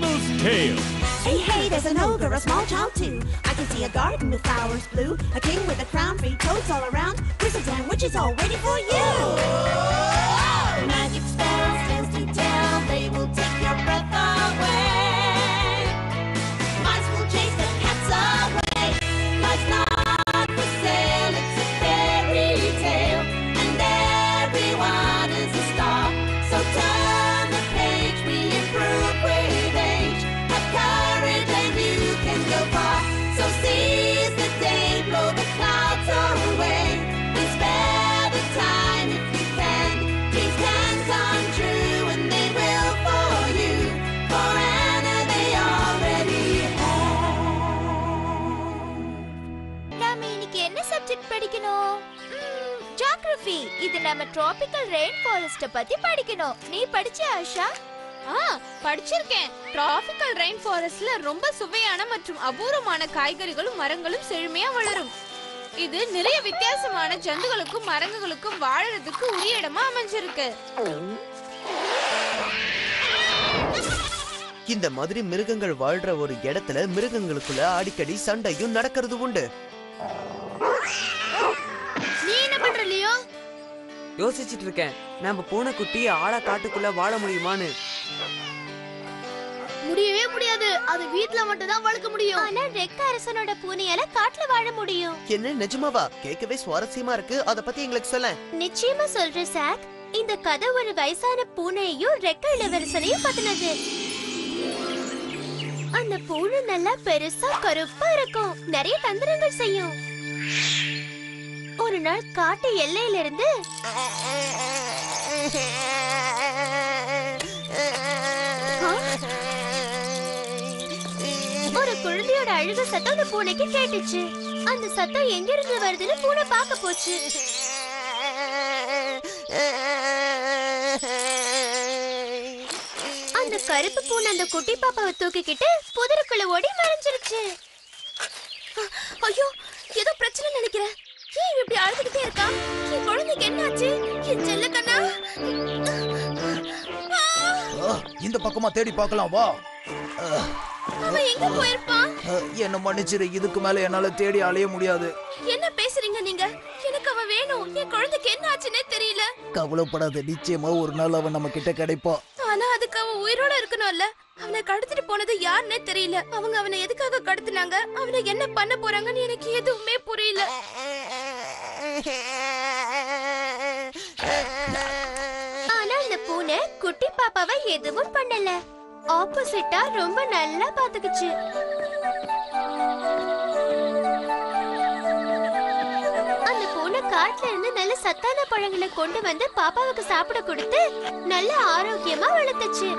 Hey, hey, there's an ogre, a small child too. I can see a garden with flowers blue, a king with a crown, three toads all around, wizards and witches all waiting for you. Oh! Magic subject படிக்கணும். Geography இது நம்ம tropical rain ஃபாரஸ்ட பத்தி படிக்கணும். நீ படிச்சியா ஆஷா? ஆ படிச்சிருக்கேன். Tropical rain ஃபாரஸ்ட்ல ரொம்ப சுவையான மற்றும் அபூர்வமான காய்கறிகளும் மரங்களும் செழுமையா வளரும். இது நிறைய வித்தியாசமான ஜந்துகளுக்கும் மரங்களுக்கும் வாழறதுக்கு உரிய இடமா அமைஞ்சிருக்கு. இந்த மாதிரி மிருகங்கள் வாழ்ற ஒரு இடத்துல மிருகங்களுக்குள்ள அடிக்கடி சண்டையும் நடக்கிறது உண்டு. நீ என்ன பண்ற லியோ? யோசிச்சுட்டு இருக்கேன் நம்ம பூனைக்குட்டி ஆழ காட்டுக்குள்ள வாழ முடியுமான்னு. முடியவே முடியாது. அது வீட்ல மட்டும் தான் வளர்க்க முடியும். ஆனா ரெக்க அரசனோட பூனையால காட்டுல வாழ முடியும். என்ன நிஜமாவா? கேட்கவே சுவாரஸ்யமா இருக்கு. அத பத்தி எங்களுக்கு சொல்ல நிச்சயமா சொல்றேன் சாக் இந்த கதை ஒரு வயசான பூனையையும் ரெக்க இளவரசனையும் பத்தினது. அந்த பூனை நல்லா பெருசா கருப்பா இருக்கும். நிறைய தந்திரங்கள் செய்யும். ஒரு நாள் காட்டு எல்லையிலிருந்து ஒரு குழந்தையோட அழுக சத்தம் அந்த பூனைக்கு கேட்டுச்சு. அந்த சத்தம் எங்கிருந்து வருதுன்னு பூனை பார்க்க போச்சு. அந்த கருப்பு பூனை அந்த குட்டி பாப்பாவை தூக்கிக்கிட்டு புதருக்குள்ள ஓடி மறைஞ்சிருச்சு. ஐயோ ஐயோ ஏதோ பிரச்சனை நினைக்கிறேன். ஏன் இப்படி அழுதுகிட்டே இருக்கா? என் குழந்தைக்கு என்னாச்சு? என் செல்ல கண்ணா? இந்த பக்கமா தேடி பார்க்கலாம் வா. அவன் எங்க போயிருப்பான்? ஆ, என்ன மன்னிச்சிரு இதுக்கு மேல என்னால தேடி அலைய முடியாது. என்ன பேசுறீங்க நீங்க? எனக்கு அவன் வேணும். என் குழந்தைக்கு என்ன ஆச்சுன்னே தெரியல. கவலைப்படாத நிச்சயமா ஒரு நாள் அவன் நம்ம கிட்ட கிடைப்பான் ஆனா அதுக்கு அவன் உயிரோட இருக்கணும்ல. அவனை கடத்திட்டு போனது யாருன்னே தெரியல. அவங்க அவனை எதுக்காக கடத்தினாங்க? அவனை என்ன பண்ண போறாங்கன்னு எனக்கு எதுவுமே புரியல. ஆனா அந்த பூனை குட்டி பாப்பாவை எதுவும் பண்ணல. ஆப்போசிட்டா ரொம்ப நல்லா பாத்துக்குச்சு. அந்த பூனை காட்டுல இருந்து நல்ல சத்தான பழங்களை கொண்டு வந்து பாப்பாவுக்கு சாப்பிட கொடுத்து நல்ல ஆரோக்கியமா வளர்த்துச்சு.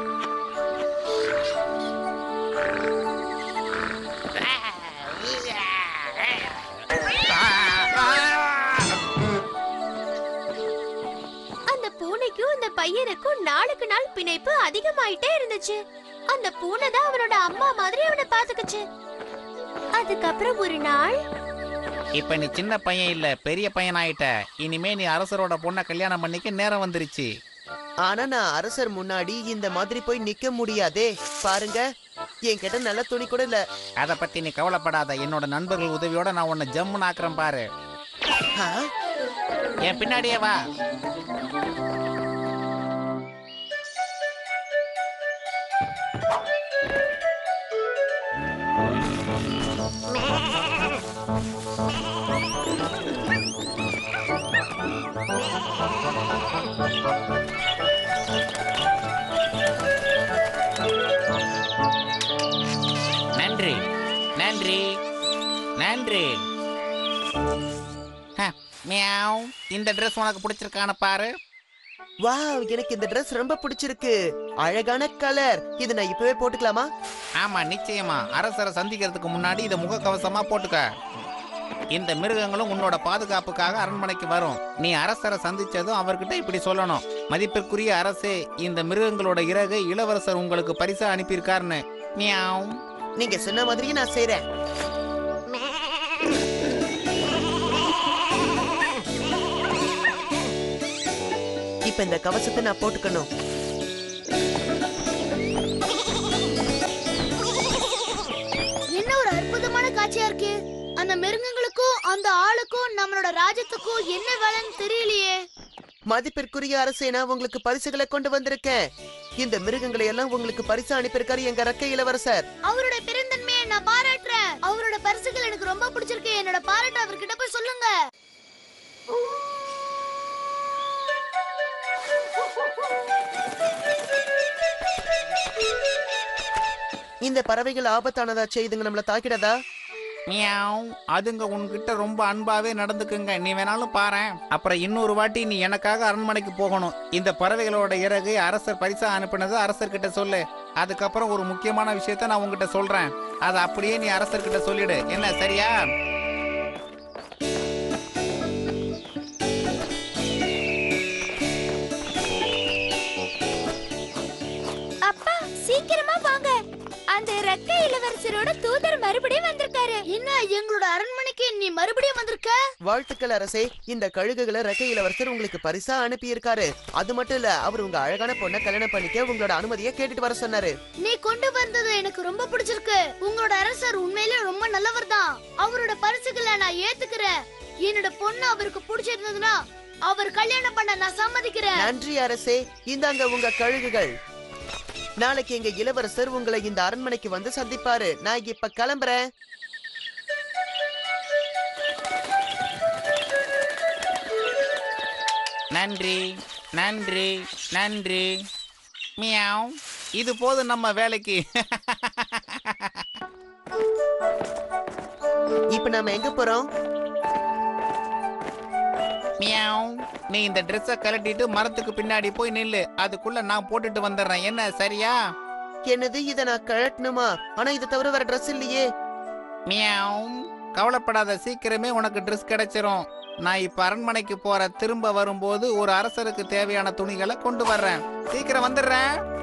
பையனுக்கும் நாளுக்கு நாள் பிணைப்பு அதிகமாயிட்டே இருந்துச்சு. அந்த பூனை தான் அவனோட அம்மா மாதிரி அவனை பாத்துக்குச்சு. அதுக்கப்புறம் ஒரு நாள் இப்ப நீ சின்ன பையன் இல்ல பெரிய பையன் ஆயிட்ட இனிமே நீ அரசரோட பொண்ணை கல்யாணம் பண்ணிக்க நேரம் வந்துருச்சு. ஆனா நான் அரசர் முன்னாடி இந்த மாதிரி போய் நிக்க முடியாதே. பாருங்க என்கிட்ட நல்ல துணி கூட இல்ல. அத பத்தி நீ கவலைப்படாத என்னோட நண்பர்கள் உதவியோட நான் உன்னை ஜம்முன்னு ஆக்குறேன் பாரு. ஆ? என் பின்னாடியே வா. நன்றி. நன்றி. நன்றி. மியாவ் இந்த ட்ரெஸ் உனக்கு பிடிச்சிருக்கான பாரு. வாவ் எனக்கு இந்த Dress ரொம்ப பிடிச்சிருக்கு. அழகான கலர் இது நான் இப்பவே போட்டுக்கலாமா? ஆமா நிச்சயமா. அரசரை சந்திக்கிறதுக்கு முன்னாடி இதை முகக்கவசமா போட்டுக்க. இந்த மிருகங்களும் உன்னோட பாதுகாப்புக்காக அரண்மனைக்கு வரும். நீ அரசரை சந்திச்சதும் அவர்கிட்ட இப்படி சொல்லணும். மதிப்பிற்குரிய அரசே இந்த மிருகங்களோட இறகை இளவரசர் உங்களுக்கு பரிசா அனுப்பியிருக்காருன்னு. மியாவ். நீங்க சொன்ன மாதிரியே நான் செய்றேன். இப்ப இந்த கவசத்தை நான் போட்டுக்கணும். என்ன ஒரு அற்புதமான காட்சியா இருக்கு? அந்த மிருகங்களுக்கும் அந்த ஆளுக்கும் நம்மளோட ராஜ்யத்துக்கும் என்ன வேலைன்னு தெரியலையே. மதிப்பிற்குரிய அரசே நான் உங்களுக்கு பரிசுகளை கொண்டு வந்திருக்கேன். இந்த மிருகங்களை எல்லாம் உங்களுக்கு பரிசு அனுப்பியிருக்காரு எங்க ரக்க இளவரசர். அவருடைய பெருந்தன்மையை நான் பாராட்டுறேன். அவரோட பரிசுகள் எனக்கு ரொம்ப பிடிச்சிருக்கு. என்னோட பாராட்டு அவர்கிட்ட போய் சொல்லுங்க. இந்த பறவைகள் ஆபத்தானதாச்சே இதுங்க நம்மள தாக்கிடதா? மியாவ். அதுங்க உன்கிட்ட ரொம்ப அன்பாவே நடந்துக்குங்க. நீ வேணாலும் பாரேன். அப்புறம் இன்னொரு வாட்டி நீ எனக்காக அரண்மனைக்கு போகணும். இந்த பறவைகளோட இறகு அரசர் பரிசா அனுப்பினது அரசர்கிட்ட சொல்லு. அதுக்கப்புறம் ஒரு முக்கியமான விஷயத்த நான் உங்ககிட்ட சொல்றேன். அதை அப்படியே நீ அரசர்கிட்ட சொல்லிடு. என்ன சரியா? மறுபடியும் வந்திருக்காரு. என்ன எங்களோட அரண்மனைக்கு நீ மறுபடியும் வந்திருக்க? வாழ்த்துக்கள் அரசே. இந்த கழுகுகளை ரக்க இளவரசர் உங்களுக்கு பரிசா அனுப்பியிருக்காரு. அது மட்டும் இல்ல அவர் உங்க அழகான பொண்ணை கல்யாணம் பண்ணிக்க உங்களோட அனுமதியை கேட்டுட்டு வர சொன்னாரு. நீ கொண்டு வந்தது எனக்கு ரொம்ப பிடிச்சிருக்கு. உங்களோட அரசர் உண்மையிலே ரொம்ப நல்லவர் தான். அவரோட பரிசுகளை நான் ஏத்துக்கிறேன். என்னோட பொண்ணு அவருக்கு பிடிச்சிருந்ததுன்னா அவர் கல்யாணம் பண்ண நான் சம்மதிக்கிறேன். நன்றி அரசே. இந்தாங்க உங்க கழுகுகள். நாளைக்கு எங்க இளவரசர் உங்களை இந்த அரண்மனைக்கு வந்து சந்திப்பாரு. நான் இப்ப கிளம்புறேன். நன்றி நன்றி நன்றி. மியாவ் இது போதும் நம்ம வேலைக்கு. இப்ப நாம எங்க போறோம்? மியாவ். நீ இந்த ட்ரெஸ்ஸை கழட்டிட்டு மரத்துக்கு பின்னாடி போய் நில்லு. அதுக்குள்ள நான் போட்டுட்டு வந்துடுறேன். என்ன சரியா? என்னது இத நான் கழட்டணுமா? ஆனா இதை தவிர வேற ட்ரெஸ் இல்லையே. மியாவ் கவலைப்படாத. சீக்கிரமே உனக்கு ட்ரெஸ் கிடைச்சிரும். நான் இப்ப அரண்மனைக்கு போற திரும்ப வரும்போது ஒரு அரசருக்கு தேவையான துணிகளை கொண்டு வர்றேன். சீக்கிரம் வந்துடுறேன்.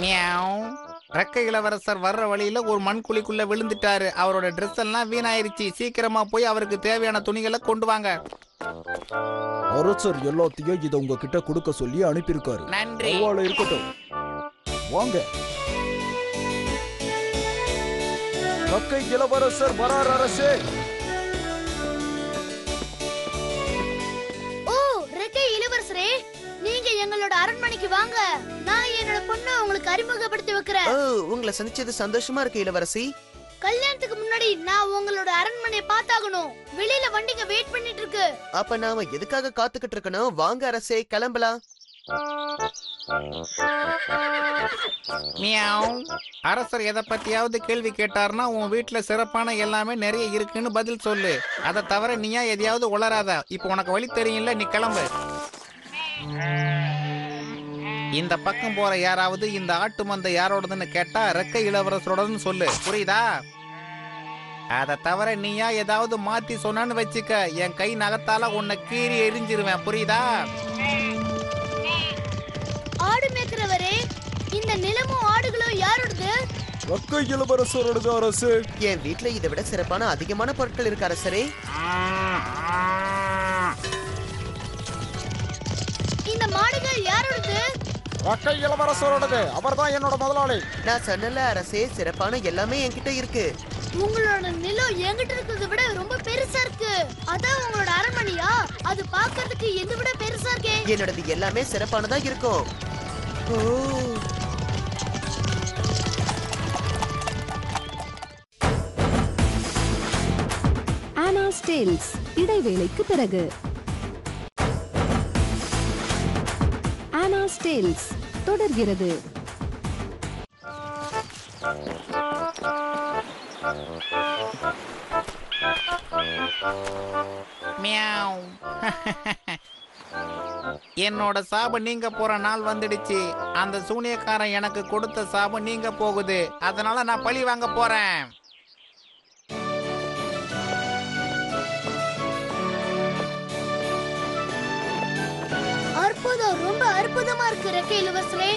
மியாவ் ரெக்க இளவரசர் வர்ற வழியில ஒரு மண் குழிக்குள்ள விழுந்துட்டாரு. அவரோட ட்ரெஸ் எல்லாம் வீணாயிருச்சு. சீக்கிரமா போய் அவருக்கு தேவையான துணிகளை கொண்டு வாங்க. அரசர் எல்லாத்தையும் இதை உங்ககிட்ட கொடுக்க சொல்லி அனுப்பியிருக்காரு. நன்றி. பரவாயில்ல இருக்கட்டும். வாங்க. ரக்கை இளவரசர் வரார் அரசே. ஓ ரெக்கை இளவரசரே நீங்க எங்களோட அரண்மனைக்கு வாங்க. நான் என்னோட பொண்ணை உங்களுக்கு அறிமுகப்படுத்தி வைக்கிறேன். ஓ உங்களை சந்திச்சது சந்தோஷமா இருக்கு இளவரசி. கல்யாணத்துக்கு முன்னாடி நான் உங்களோட அரண்மனையை பார்த்தாகணும். வெளியில வண்டிங்க வெயிட் பண்ணிட்டு இருக்கு அப்ப நாம எதுக்காக காத்துக்கிட்டு இருக்கணும்? வாங்க அரசே கிளம்பலாம். மியாவ் அரசர் எதை பத்தியாவது கேள்வி கேட்டார்னா உன் வீட்ல சிறப்பான எல்லாமே நிறைய இருக்குன்னு பதில் சொல்லு. அதை தவிர நீயா எதையாவது உளராத இப்போ உனக்கு வழி தெரியும்ல நீ கிளம்பு. இந்த பக்கம் போற யாராவது இந்த ஆட்டு மந்தை யாரோடதுன்னு கேட்டா ரெக்க இளவரசரோடதுன்னு சொல்லு. புரியுதா? அதை தவிர நீயா ஏதாவது மாத்தி சொன்னான்னு வச்சுக்க. என் கை நகத்தால உன்னை கீறி எரிஞ்சிருவேன். புரியுதா? ஆடு மேய்க்கிறவரே இந்த நிலமும் ஆடுகளும் யாரோடது? ரக்கை இளவரசரோடது அரசு. என் வீட்ல இதை விட சிறப்பான அதிகமான பொருட்கள் இருக்கு அரசரே. இந்த மாடுகள் யாரோடது? ரக்கை இளவரசரோடது. அவர்தான் என்னோட முதலாளி. நான் சொன்னல அரசே சிறப்பான எல்லாமே என்கிட்ட இருக்கு. உங்களோட நிலம் என்கிட்ட இருக்கிறத விட ரொம்ப பெருசா இருக்கு. அதான் உங்களோட அரண்மனையா? அது பார்க்கிறதுக்கு எதை விட பெருசா இருக்கே. என்னோடது எல்லாமே சிறப்பானதா இருக்கும். ஓ. ஆனா ஸ்டேல்ஸ் இடைவேளைக்கு பிறகு. டேல்ஸ் தொடர்கிறது. மியாவ். என்னோட சாபம் நீங்க போற நாள் வந்துடுச்சு. அந்த சூனியக்காரன் எனக்கு கொடுத்த சாபம் நீங்க போகுது. அதனால நான் பழி வாங்க போறேன். அற்புதம் ரொம்ப அற்புதமா இருக்கு ரெக்கை இளவரசரே.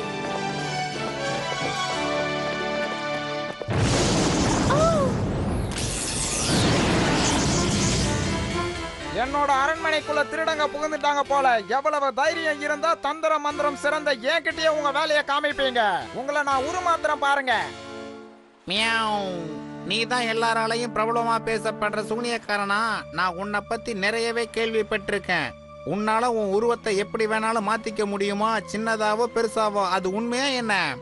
என்னோட அரண்மனைக்குள்ள திருடங்க புகுந்துட்டாங்க போல. எவ்வளவு தைரியம் இருந்தா தந்திர மந்திரம் சிறந்த என்கிட்டயே உங்க வேலையை காமிப்பீங்க. உங்களை நான் உருமாத்திரம் பாருங்க. மியாவ். நீ தான் எல்லாராலையும் பிரபலமா பேசப்படுற சூனியக்காரனா? நான் உன்னை பத்தி நிறையவே கேள்விப்பட்டிருக்கேன். உன்னால உன் உருவத்தை எப்படி வேணாலும் மாத்திக்க முடியுமா? சின்னதாவோ பெருசாவோ? அது உண்மையா என்ன?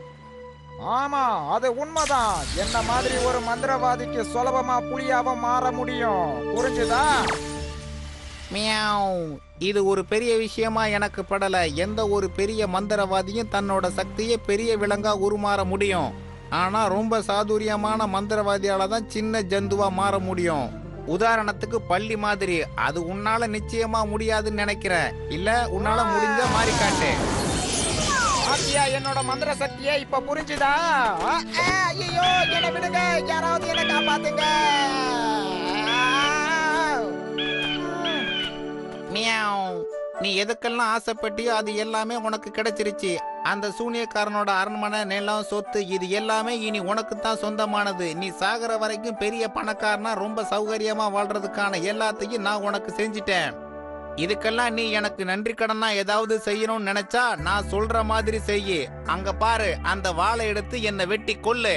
ஆமா அது உண்மைதான். என்ன மாதிரி ஒரு மந்திரவாதிக்கு சுலபமா புலியாவ மாற முடியும்? புரிஞ்சுதா? மியாவ். இது ஒரு பெரிய விஷயமா எனக்கு படல. எந்த ஒரு பெரிய மந்திரவாதியும் தன்னோட சக்தியை பெரிய விலங்கா உருமாற முடியும். ஆனா ரொம்ப சாதுரியமான மந்திரவாதியால தான் சின்ன ஜந்துவா மாற முடியும். உதாரணத்துக்கு பள்ளி மாதிரி. அது உன்னால நிச்சயமா முடியாதுன்னு நினைக்கிறேன். இல்ல உன்னால முடிஞ்ச மாறி காட்டு. ஆத்தியா என்னோட மந்திர சக்தியை இப்ப புரிஞ்சுதா? ஐயோ என்ன விடுங்க. யாராவது என்ன காப்பாத்துங்க. மியாவ். நீ எதுக்கெல்லாம் ஆசைப்பட்டியோ அது எல்லாமே உனக்கு கிடைச்சிருச்சு. அந்த சூனியக்காரனோட அரண்மனை நிலம் சொத்து இது எல்லாமே இனி உனக்கு தான் சொந்தமானது. நீ சாகிற வரைக்கும் பெரிய பணக்காரனா ரொம்ப சௌகரியமா வாழ்றதுக்கான எல்லாத்தையும் நான் உனக்கு செஞ்சிட்டேன். இதுக்கெல்லாம் நீ எனக்கு நன்றி கடனா ஏதாவது செய்யணும்னு நினைச்சா நான் சொல்ற மாதிரி செய்யு. அங்க பாரு அந்த வாளை எடுத்து என்னை வெட்டி கொல்லு.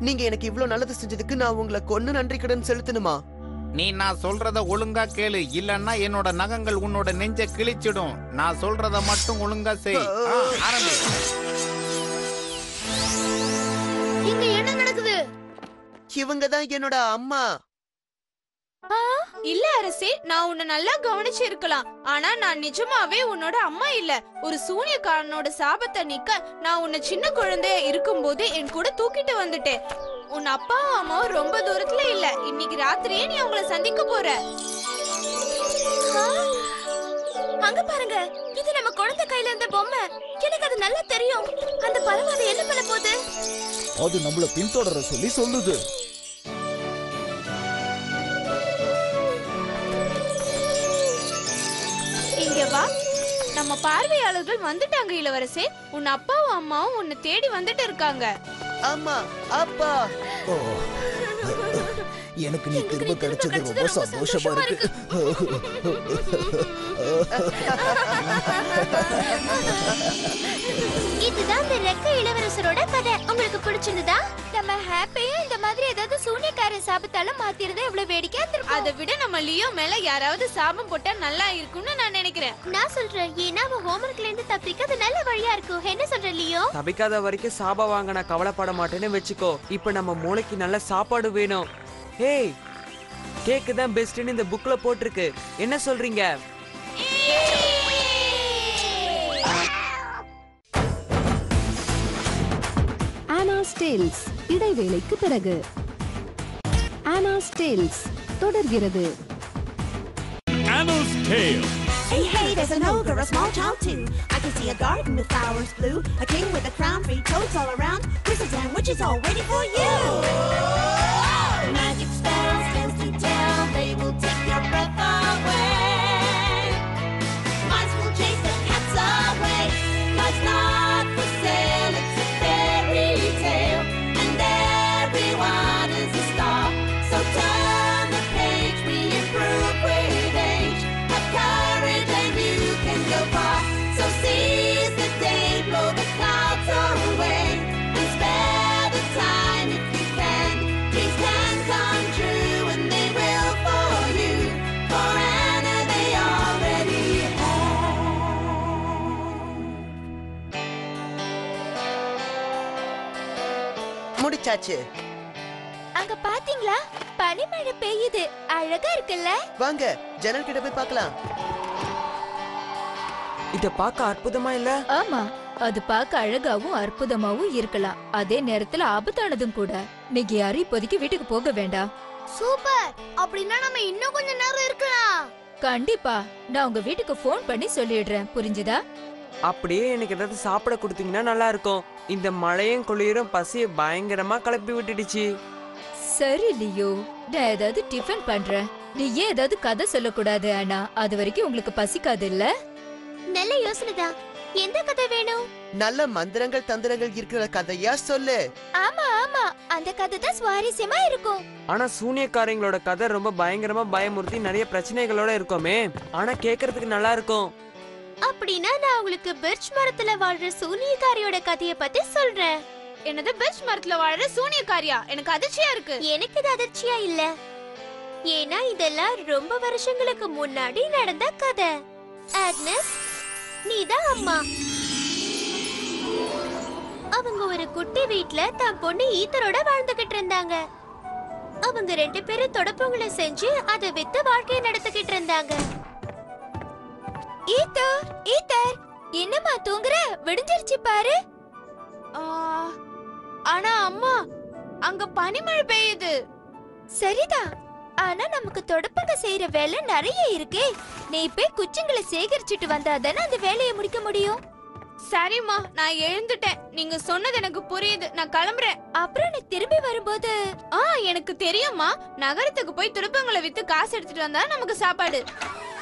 நீங்க எனக்கு இவ்வளவு நல்லது செஞ்சதுக்கு நான் உங்களை கொன்னு நன்றி கடன் செலுத்தணுமா? நீ நான் சொல்றத ஒழுங்கா கேளு. இல்லன்னா என்னோட நகங்கள் உன்னோட நெஞ்ச கிழிச்சிடும். நான் சொல்றத மட்டும் ஒழுங்கா செய். ஆரம்பி. இங்க என்ன நடக்குது? இவங்க தான் என்னோட அம்மா. இல்ல அரசே நான் உன்னை நல்லா கவனிச்சு இருக்கலாம் ஆனா நான் நிஜமாவே உன்னோட அம்மா இல்ல. ஒரு சூனியக்காரனோட சாபத்தை நீக்க நான் உன்னை சின்ன குழந்தையா இருக்கும்போது என் கூட தூக்கிட்டு வந்துட்டேன். உன் அப்பாவும் அம்மாவும் ரொம்ப தூரத்துல இல்ல. இன்னைக்கு ராத்திரியே நீ அவங்கள சந்திக்க போற. அங்க பாருங்க. இது நம்ம குழந்தை கையில இருந்த பொம்மை. எனக்கு அது நல்லா தெரியும். அந்த பறவை அதை என்ன பண்ண போகுது? அது நம்மள பின்தொடர சொல்லி சொல்லுது. இங்க வா. நம்ம பார்வையாளர்கள் வந்துட்டாங்க இளவரசே. உன் அப்பாவும் அம்மாவும் உன்னை தேடி வந்துட்டு இருக்காங்க. அம்மா அப்பா ஓ. எனக்கு நீ திரும்ப கிடைச்சது ரொம்ப சந்தோஷமா இருக்கு. இதுதான் இந்த ரெக்க இளவரசரோட கதை. உங்களுக்கு பிடிச்சிருந்ததா? நம்ம ஹாப்பியும் இந்த மாதிரி ஏதாவது சூனியக்கார சாபத்தால மாத்திருந்தா இவ்வளவு வேடிக்கையா இருந்திருக்கும் அதை விட நம்ம லியோ மேல யாராவது சாபம் போட்டா நல்லா இருக்கும்னு நான் நினைக்கிறேன். நான் சொல்றேன் ஏன்னா அவன் ஹோம்ஒர்க்ல இருந்து தப்பிக்க அது நல்ல வழியா இருக்கும். என்ன சொல்ற லியோ? தப்பிக்காத வரைக்கும் சாப வாங்க நான் கவலைப்பட மாட்டேன்னு வச்சுக்கோ. இப்ப நம்ம மூளைக்கு நல்ல சாப்பாடு வேணும். ஹேய் கேக்கு தான் பெஸ்ட்னு இந்த புக்ல போட்டிருக்கு என்ன சொல்றீங்க ஆனாஸ் டேல்ஸ் இடைவேளைக்கு பிறகு ஆனாஸ் டேல்ஸ் தொடர்கிறது Anna's Tale. Hey, hey, there's an ogre, a small child too. I can see a garden with flowers blue, a king with a crown, three toads all around, wizards and witches all waiting for you. முடிச்சாச்சு அங்க பாத்தீங்களா? பனிமழை பெய்யுது. அழகா இருக்குல்ல? வாங்க ஜன்னல் கிட்ட போய் பார்க்கலாம். இத பார்க்க அற்புதமா இல்ல? ஆமா அது பார்க்க அழகாவும் அற்புதமாவும் இருக்கலாம். அதே நேரத்துல ஆபத்தானதும் கூட. நீங்க யாரும் இப்போதைக்கு வீட்டுக்கு போக வேண்டாம் சூப்பர்! அப்படின்னா நம்ம இன்னும் கொஞ்ச நேரம் இருக்கலாம். கண்டிப்பா. நான் உங்க வீட்டுக்கு ஃபோன் பண்ணி சொல்லிடுறேன். புரிஞ்சுதா? அப்படியே எனக்கு ஏதாவது சாப்பிட கொடுத்தீங்கன்னா நல்லா இருக்கும் இந்த மழையும் குளிரும் பசியை பயங்கரமா கிளப்பி விட்டுடுச்சு. சரி லியோ. நான் ஏதாவது டிஃபன் பண்றேன். நீ ஏன் ஏதாவது கதை சொல்லக்கூடாது ஆனா அது வரைக்கும் உங்களுக்கு பசிக்காது இல்ல? நல்ல யோசனைதான் எந்த கதை வேணும்? நல்ல மந்திரங்கள் தந்திரங்கள் இருக்கிற கதையா சொல்லு. ஆமா ஆமா. அந்த கதை தான் சுவாரஸ்யமா இருக்கும். ஆனா சூனியக்காரங்களோட கதை ரொம்ப பயங்கரமா பயமுறுத்தி நிறைய பிரச்சனைகளோட இருக்குமே. ஆனா கேக்குறதுக்கு நல்லா இருக்கும் அப்படின்னா நான் உங்களுக்கு பிர்ச் மரத்துல வாழ்ற சூனியக்காரியோட கதைய பத்தி சொல்றேன். என்னது பெஸ்ட் மரத்துல வாழற சூனியக்காரியா? எனக்கு அதிர்ச்சியா இருக்கு. எனக்கு இது அதிர்ச்சியா இல்ல. ஏன்னா இதெல்லாம் ரொம்ப வருஷங்களுக்கு முன்னாடி நடந்த கதை. ஆக்னஸ் நீதான் அம்மா. அவங்க ஒரு குட்டி வீட்ல தான் பொண்ணு ஈத்தரோட வாழ்ந்துகிட்டு இருந்தாங்க. அவங்க ரெண்டு பேரும் தொடப்பங்களை செஞ்சு அதை வித்து வாழ்க்கையை நடத்திக்கிட்டு இருந்தாங்க. ஈத்தர் ஈத்தர் என்னம்மா தூங்குற? விடிஞ்சிருச்சு பாரு. ஆனா அம்மா அங்க பனிமழை பெய்யுது. சரிதான் ஆனா நமக்கு தொடப்பங்க செய்யற வேலை நிறைய இருக்கே. நீ போய் குச்சிங்களை சேகரிச்சுட்டு வந்தாதானே அந்த வேலையை முடிக்க முடியும்? சரிம்மா நான் எழுந்துட்டேன். நீங்க சொன்னது எனக்கு புரியுது. நான் கிளம்புறேன். அப்புறம் நீ திரும்பி வரும்போது? ஆ எனக்கு தெரியும்மா. நகரத்துக்கு போய் துடுப்பங்களை வித்து காசு எடுத்துட்டு வந்தா நமக்கு சாப்பாடு.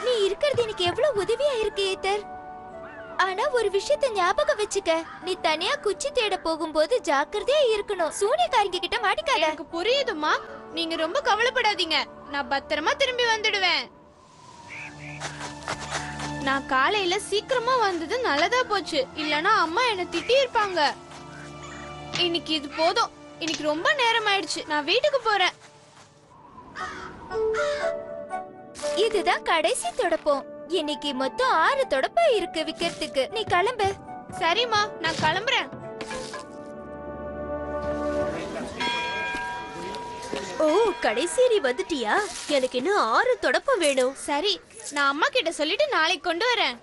நீ இருக்கிறது எனக்கு எவ்வளவு உதவியா இருக்கு ஏத்தர் ஆனா ஒரு விஷயத்த ஞாபகம் வச்சுக்க. நீ தனியா குச்சி தேட போகும்போது ஜாக்கிரதையா இருக்கணும். சூனியக்காரங்க கிட்ட மாட்டிக்காத. எனக்கு புரியுதுமா நீங்க ரொம்ப கவலைப்படாதீங்க. நான் பத்திரமா திரும்பி வந்துடுவேன். நான் காலையில சீக்கிரமா வந்தது நல்லதா போச்சு. இல்லனா அம்மா என்ன திட்டி இருப்பாங்க இன்னைக்கு இது போதும். இன்னைக்கு ரொம்ப நேரம் ஆயிடுச்சு நான் வீட்டுக்கு போறேன். இதுதான் கடைசி தொடப்பம். இன்னைக்கு மொத்தம் ஆறு தொடப்பம் இருக்கு விக்கிறதுக்கு. நீ கிளம்பு. சரிம்மா நான் கிளம்புறேன். ஓ கடைசி நீ வந்துட்டியா? எனக்கு இன்னும் ஆறு தொடப்பம் வேணும். சரி நான் அம்மா கிட்ட சொல்லிட்டு நாளைக்கு கொண்டு வரேன்.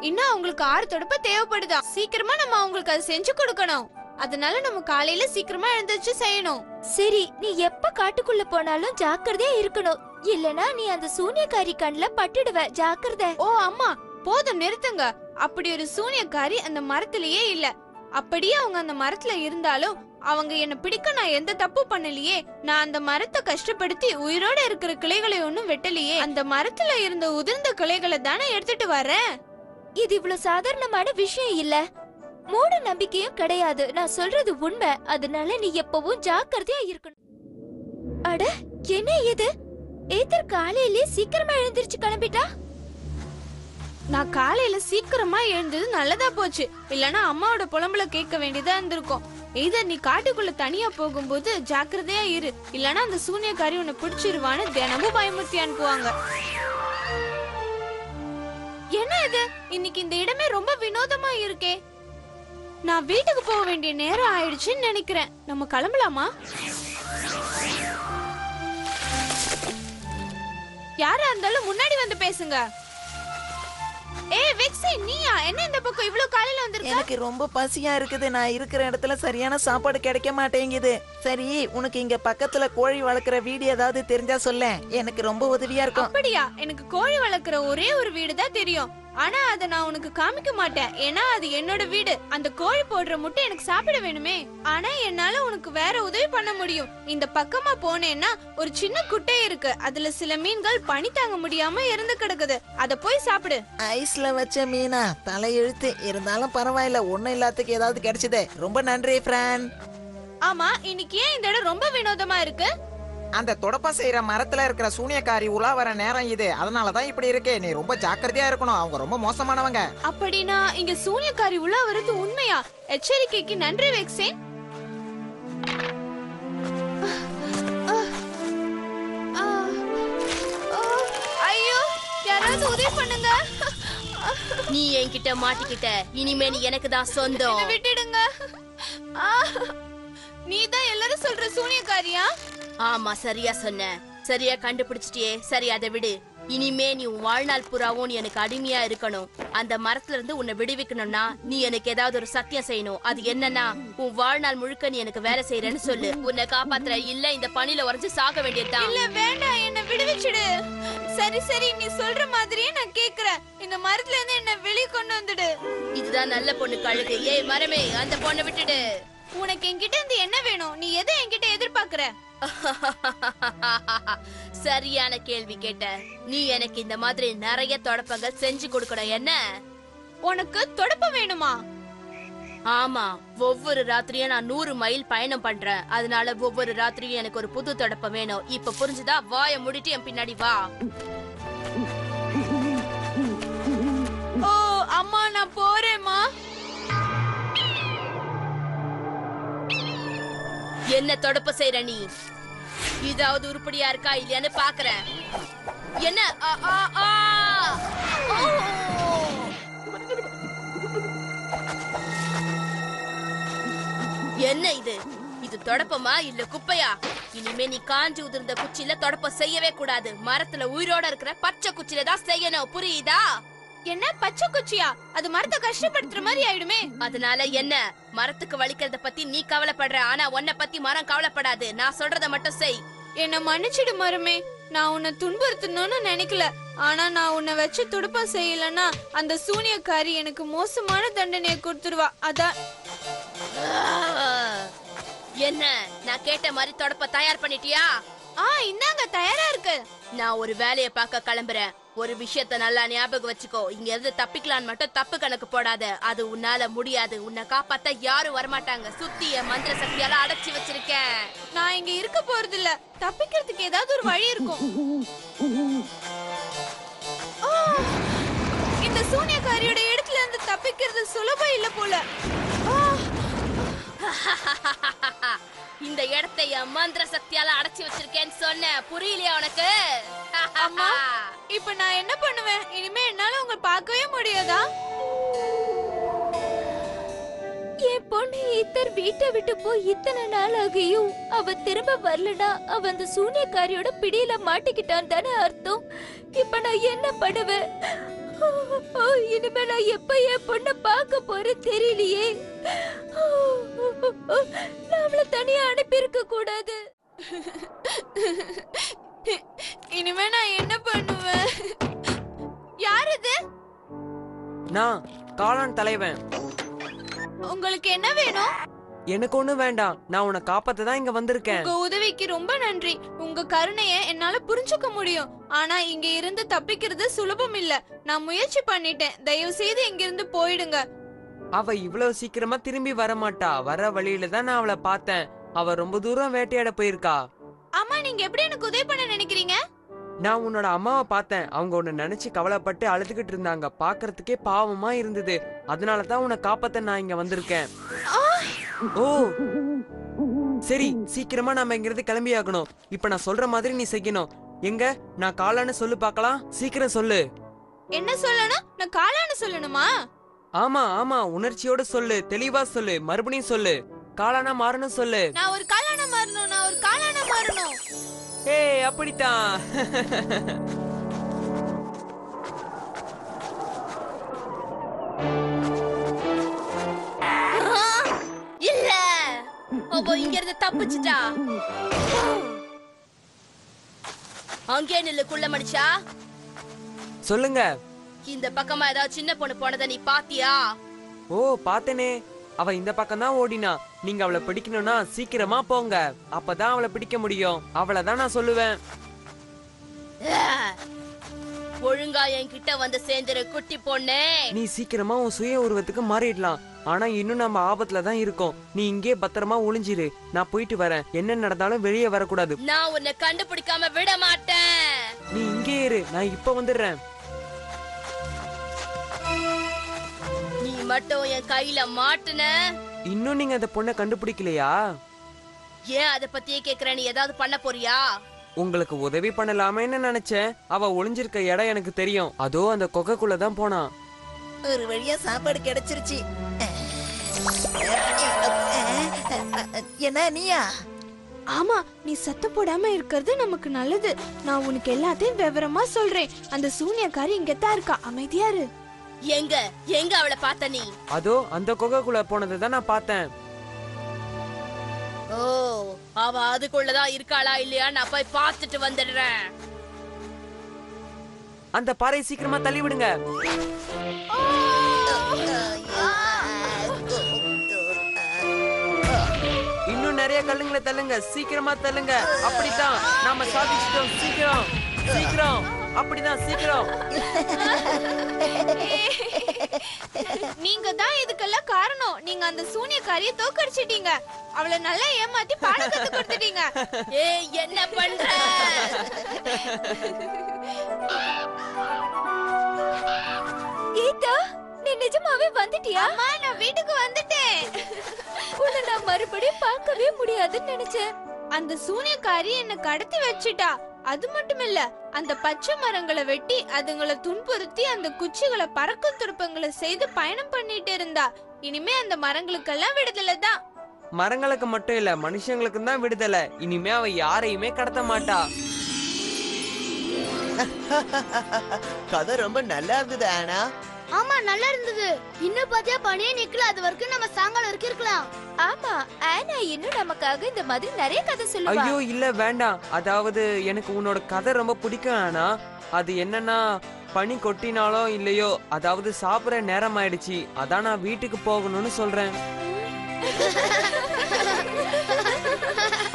இன்னும் அவங்களுக்கு ஆறு தொடப்ப தேவைப்படுதா? சீக்கிரமா நம்ம அவங்களுக்கு அதை செஞ்சு கொடுக்கணும். அதனால நம்ம காலையில சீக்கிரமா எழுந்திருச்சு செய்யணும். சரி நீ எப்ப காட்டுக்குள்ள போனாலும் ஜாக்கிரதையா இருக்கணும். இல்லனா நீ அந்த சூனியக்காரி கண்ணுல பட்டுடுவ ஜாக்கிரதை. ஓ அம்மா போதும் நிறுத்துங்க. அப்படி ஒரு சூனியக்காரி அந்த மரத்திலேயே இல்ல. அப்படியே அவங்க அந்த மரத்துல இருந்தாலும் அவங்க என்ன பிடிக்க நான் எந்த தப்பு பண்ணலையே. நான் அந்த மரத்தை கஷ்டப்படுத்தி உயிரோட இருக்கிற கிளைகளை ஒண்ணும் வெட்டலையே. அந்த மரத்துல இருந்த உதிர்ந்த கிளைகளை தானே எடுத்துட்டு வரேன்? இது இவ்வளவு சாதாரணமான விஷயம் இல்ல. மூட நம்பிக்கையும் கிடையாது. நான் சொல்றது உண்மை. அதனால நீ எப்பவும் ஜாக்கிரதையா இருக்கணும். அட என்ன இது? ஏத்தர் காலையிலே சீக்கிரமா எழுந்திருச்சு கிளம்பிட்டா? நான் காலையில சீக்கிரமா எழுந்தது நல்லதா போச்சு. இல்லனா அம்மாவோட புலம்புல கேட்க வேண்டியதா இருந்திருக்கும். இத நீ காட்டுக்குள்ள தனியா போகும்போது ஜாக்கிரதையா இரு. இல்லனா அந்த சூனியக்காரி உன்னை பிடிச்சிருவான்னு தினமும் பயமுறுத்தி அனுப்புவாங்க. என்ன இது? இன்னைக்கு இந்த இடமே ரொம்ப வினோதமா இருக்கே. நான் வீட்டுக்கு போக வேண்டிய நேரம் ஆயிடுச்சுன்னு நினைக்கிறேன். நம்ம கிளம்பலாமா? யாரா இருந்தாலும் முன்னாடி வந்து பேசுங்க. ஏய் விக்ஸி நீயா? என்ன இந்த பக்கம் இவ்ளோ காலையில வந்திருக்க? எனக்கு ரொம்ப பசியா இருக்குது. நான் இருக்கிற இடத்துல சரியான சாப்பாடு கிடைக்க மாட்டேங்குது. சரி உனக்கு இங்க பக்கத்துல கோழி வளர்க்குற வீடு ஏதாவது தெரிஞ்சா சொல்ல எனக்கு ரொம்ப உதவியா இருக்கும். அப்படியா? எனக்கு கோழி வளர்க்குற ஒரே ஒரு வீடு தான் தெரியும். ஆனா அதை நான் உனக்கு காமிக்க மாட்டேன். ஏன்னா அது என்னோட வீடு. அந்த கோழி போடுற முட்டை எனக்கு சாப்பிட வேணுமே. ஆனா என்னால உனக்கு வேற உதவி பண்ண முடியும். இந்த பக்கமா போனேன்னா ஒரு சின்ன குட்டை இருக்கு. அதுல சில மீன்கள் பனி தாங்க முடியாம இறந்து கிடக்குது. அத போய் சாப்பிடு. ஐஸ்ல வச்ச மீனா தலை இழுத்து இருந்தாலும் பரவாயில்ல ஒண்ணும் இல்லாததுக்கு ஏதாவது கிடைச்சதே. ரொம்ப நன்றி ஃப்ரான் ஆமா இன்னைக்கு ஏன் இந்த இடம் ரொம்ப வினோதமா இருக்கு? அந்த தொடப்ப செய்யற மரத்துல இருக்கிற சூனியக்காரி உலா வர நேரம் இது. அதனாலதான் இப்படி இருக்கு. நீ ரொம்ப ஜாக்கிரதையா இருக்கணும். அவங்க ரொம்ப மோசமானவங்க. அப்படின்னா இங்க சூனியக்காரி உலா வருது உண்மையா? எச்சரிக்கைக்கு நன்றி வெக்சேன் ஐயோ யாராவது உதவி பண்ணுங்க. நீ என்கிட்ட மாட்டிக்கிட்ட. இனிமே நீ எனக்கு தான் சொந்தம். விட்டுடுங்க. நீ தான் எல்லாரும் சொல்ற சூனியக்காரியா? ஆமா சரியா சொன்ன. சரியா கண்டுபிடிச்சிட்டியே. சரி அதை விடு. இனிமே நீ உன் வாழ்நாள் புறாவும் எனக்கு அடிமையா இருக்கணும். அந்த மரத்துல இருந்து உன்னை விடுவிக்கணும்னா நீ எனக்கு ஏதாவது ஒரு சத்தியம் செய்யணும். அது என்னன்னா உன் வாழ்நாள் முழுக்க நீ எனக்கு வேலை செய்யறேன்னு சொல்லு. உன்னை காப்பாத்துற இல்ல இந்த பணியில உறைஞ்சு சாக வேண்டியதுதான். இல்ல வேண்டாம். என்ன விடுவிச்சிடு. சரி சரி நீ சொல்ற மாதிரியே நான் கேக்குறேன். இந்த மரத்துல இருந்து என்ன வெளிய கொண்டு வந்துடு. இதுதான் நல்ல பொண்ணு கழுகு. ஏய் மரமே அந்த பொண்ணை விட்டுடு. உனக்கு என்கிட்ட இருந்து என்ன வேணும்? நீ எதை என்கிட்ட எதிர்பார்க்கற? சரியான கேள்வி கேட்ட. நீ எனக்கு இந்த மாதிரி நிறைய தொடப்பங்கள் செஞ்சு கொடுக்கணும். என்ன? உனக்கு தொடப்ப வேணுமா? ஆமா. ஒவ்வொரு ராத்திரியும் நான் நூறு மைல் பயணம் பண்றேன். அதனால ஒவ்வொரு ராத்திரியும் எனக்கு ஒரு புது தொடப்பம் வேணும். இப்ப புரிஞ்சுதா? வாய முடிட்டு என் பின்னாடி வா. என்ன தொடப்ப செய்யற நீ? இதாவது உருப்படியா இருக்கா இல்லையான்னு பாக்குறேன். என்ன? என்ன இது? இது தொடப்பமா இல்ல குப்பையா? இனிமே நீ காஞ்சி உதிர்ந்த குச்சியில தொடப்பம் செய்யவே கூடாது. மரத்துல உயிரோட இருக்கிற பச்சை குச்சியில தான் செய்யணும். புரியுதா? என்ன? பச்சை குச்சியா? அது மரத்தை கஷ்டப்படுத்துற மாதிரி ஆயிடுமே. அதனால என்ன? மரத்துக்கு வலிக்கிறத பத்தி நீ கவலைப்படுற. ஆனா உன்னை பத்தி மரம் கவலைப்படாது. நான் சொல்றத மட்டும் செய். என்ன மன்னிச்சிடு மருமே. நான் உன்னை துன்புறுத்தணும்னு நினைக்கல. ஆனா நான் உன்னை வச்சு துடுப்பம் செய்யலன்னா அந்த சூனியக்காரி எனக்கு மோசமான தண்டனையை கொடுத்துருவா. அதான். என்ன? நான் கேட்ட மாதிரி தொடப்ப தயார் பண்ணிட்டியா? ஆ இந்தாங்க தயாரா இருக்கு. நான் ஒரு வேலைய பார்க்க கிளம்புறேன். ஒரு விஷயத்த நல்லா ஞாபகம் வச்சுக்கோ. இங்க இருந்து தப்பிக்கலான்னு மட்டும் தப்பு கணக்கு போடாத. அது உன்னால முடியாது. உன்னை காப்பாத்த யாரும் வரமாட்டாங்க. சுத்தி என் மந்திர சக்தியால அடைச்சி வச்சிருக்கேன். நான் இங்க இருக்க போறது இல்ல தப்பிக்கிறதுக்கு ஏதாவது ஒரு வழி இருக்கும். இந்த சூனியக்காரியோட இடத்துல இருந்து தப்பிக்கிறது சுலபம் இல்ல போல. ஆ! இந்த இடத்தை என் மந்திர சக்தியால அடைச்சி வச்சிருக்கேன்னு சொன்னேன் புரியலையா உனக்கு? அம்மா இப்ப நான் என்ன பண்ணுவேன்? இனிமே என்னால உங்களை பார்க்கவே முடியாதா? என் பொண்ணு இத்தர் வீட்டை விட்டு போய் இத்தனை நாள் ஆகியும் அவ திரும்ப வரலனா அவ அந்த சூனியக்காரியோட பிடியில மாட்டிக்கிட்டான் தானே அர்த்தம். இப்ப நான் என்ன பண்ணுவேன்? இனிமே நான் எப்ப என் பொண்ண பார்க்க போறேன் தெரியலையே. நான் அவளை தனியா அனுப்பியிருக்க கூடாது. இனிமே நான் என்ன பண்ணுவேன்? யார் இது? நான் காளான் தலைவன். உங்களுக்கு என்ன வேணும்? எனக்கு ஒண்ணு வேண்டாம். நான் உன்னை காப்பாத்த தான் இங்க வந்திருக்கேன். உங்க உதவிக்கு ரொம்ப நன்றி. உங்க கருணைய என்னால புரிஞ்சுக்க முடியும். ஆனா இங்க இருந்து தப்பிக்கிறது சுலபம் இல்ல. நான் முயற்சி பண்ணிட்டேன். தயவு செய்து இங்க இருந்து போயிடுங்க. அவ இவ்வளவு சீக்கிரமா திரும்பி வர மாட்டா. வர வழியில தான் நான் அவளை பார்த்தேன். அவ ரொம்ப தூரம் வேட்டையாட போயிருக்கா. அம்மா நீங்க எப்படி எனக்கு உதவி பண்ண நினைக்கிறீங்க? நான் உன்னோட அம்மாவை பார்த்தேன். அவங்க உன்னை நினைச்சு கவலைப்பட்டு அழுதுகிட்டு இருந்தாங்க. பாக்குறதுக்கே பாவமா இருந்தது. அதனால தான் உன்னை காப்பாத்த நான் இங்க வந்திருக்கேன். ஓ. சரி சீக்கிரமா நாம இங்கிருந்து கிளம்பி ஆகணும் இப்ப நான் சொல்ற மாதிரி நீ செய்யணும். எங்க? நான் காளான்னு சொல்லு பார்க்கலாம். சீக்கிரம் சொல்லு. என்ன சொல்லணும்? நான் காளான்னு சொல்லணுமா? ஆமா ஆமா. உணர்ச்சியோட சொல்லு. தெளிவா சொல்லு. மறுபடியும் சொல்லு. காளானா மாறணும் சொல்லு. நான் ஒரு காளான மாறணும். நான் ஒரு காளான மாறணும். ஏய் அப்படித்தான். இல்ல. அவ இங்க இருந்து தப்பிச்சிட்டா. அங்கே நில்லு குள்ள மனுஷா. சொல்லுங்க. இந்த பக்கமா ஏதாவது சின்ன பொண்ணு போனதை நீ பாத்தியா? ஓ பார்த்தேனே. அவ இந்த பக்கம் தான் ஓடினா. நீங்க அவளை பிடிக்கணும்னா சீக்கிரமா போங்க. அப்பதான் அவளை பிடிக்க முடியும். அவளை தான் நான் சொல்லுவேன். ஒழுங்கா என்கிட்ட வந்து சேர்ந்துரு குட்டி பொண்ணே. நீ சீக்கிரமா உன் சுய உருவத்துக்கு மாறிடலாம். ஆனா இன்னும் நம்ம ஆபத்துல தான் இருக்கோம். நீ இங்கே பத்திரமா ஒளிஞ்சிரு. நான் போயிட்டு வரேன். என்ன நடந்தாலும் வெளியே வரக்கூடாது. நான் உன்னை கண்டுபிடிக்காம விட மாட்டேன். நீ இங்கே இரு. நான் இப்ப வந்துடுறேன். நீ மட்டும் என் கையில மாட்டுன. இன்னும் நீங்க அந்த பொண்ணை கண்டுபிடிக்கலையா? ஏன் அத பத்தியே கேக்குற? நீ ஏதாவது பண்ண போறியா? உங்களுக்கு உதவி பண்ணலாமேன்னு நினைச்சேன். அவ ஒளிஞ்சிருக்க இடம் எனக்கு தெரியும். அதோ அந்த கொகைக்குள்ள தான் போனா. ஒரு வழியா சாப்பாடு கிடைச்சிருச்சு. என்ன நீயா? ஆமா நீ சத்தம் போடாம இருக்கிறது நமக்கு நல்லது. நான் உனக்கு எல்லாத்தையும் விவரமா சொல்றேன். அந்த சூனியக்காரி இங்க தான் இருக்கா. அமைதியா இரு. எங்க எங்க அவளை பார்த்த நீ? அதோ அந்த கொகைக்குள்ள போனதை தான் நான் பார்த்தேன். அவ அதுக்குள்ளதான் இருக்காளா இல்லையா? நான் போய் பார்த்துட்டு வந்துடுறேன். அந்த பாறை சீக்கிரமா தள்ளி விடுங்க இன்னும் நிறைய கல்லுங்களை தள்ளுங்க. சீக்கிரமா தள்ளுங்க. அப்படித்தான் நாம சாதிச்சிட்டோம். சீக்கிரம். சீக்கிரம். அப்படிதான் சீக்கிரம். நீங்க தான் இதுக்கெல்லாம் காரணம். நீங்க அந்த சூனியக்காரிய தோக்கடிச்சிட்டீங்க. அவளை நல்லா ஏமாத்தி பாடம் கத்து கொடுத்துட்டீங்க. ஏய் என்ன பண்ற? கீதா நீ நிஜமாவே வந்துட்டியா? அம்மா நான் வீட்டுக்கு வந்துட்டேன். உன்னை நான் மறுபடியும் பார்க்கவே முடியாதுன்னு நினைச்சேன். அந்த சூனியக்காரி என்ன கடத்தி வச்சிட்டா. அது மட்டும் இல்ல அந்த பச்சை மரங்களை வெட்டி அதுங்களை துன்புறுத்தி அந்த குச்சிகளை பறக்கும் துருப்பங்களை செய்து பயணம் பண்ணிட்டு இருந்தா. இனிமே அந்த மரங்களுக்கெல்லாம் விடுதலை தான். மரங்களுக்கு மட்டும் இல்ல மனுஷங்களுக்கு தான் விடுதலை. இனிமே அவ யாரையுமே கடத்த மாட்டா. கதை ரொம்ப நல்லா இருந்தது ஆனா. ஆமா நல்லா இருந்தது. இன்னும் பாத்தியா பனியே நிக்கல. அது வரைக்கும் நம்ம சாயங்காலம் வரைக்கும் இருக்கலாம் ஆமா ஆனா இன்னும் நமக்காக இந்த மாதிரி நிறைய கதை சொல்லுவா. ஐயோ இல்ல வேண்டாம். அதாவது எனக்கு உன்னோட கதை ரொம்ப பிடிக்கும் ஆனா அது என்னன்னா பனி கொட்டினாலோ இல்லையோ அதாவது சாப்பிடுற நேரம் ஆயிடுச்சு அதான் நான் வீட்டுக்கு போகணும்னு சொல்றேன்.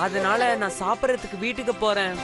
அதனால நான் சாப்பிடறதுக்கு வீட்டுக்கு போறேன்.